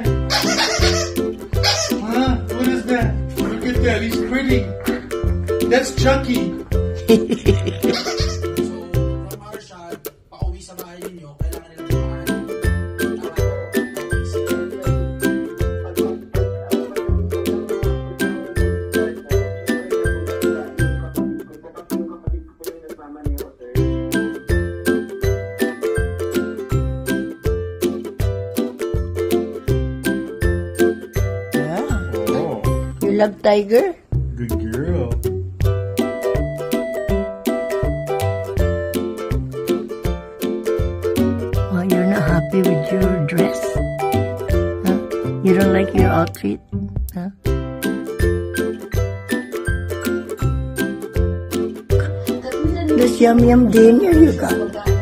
Huh? What is that? Look at that. He's pretty. That's Chucky. So, from Marshall, pauwi sa bahay ninyo, kailangan nilang love tiger? good girl. Oh, you're not happy with your dress? Huh? You don't like your outfit? Huh? This yum yum dinner you got.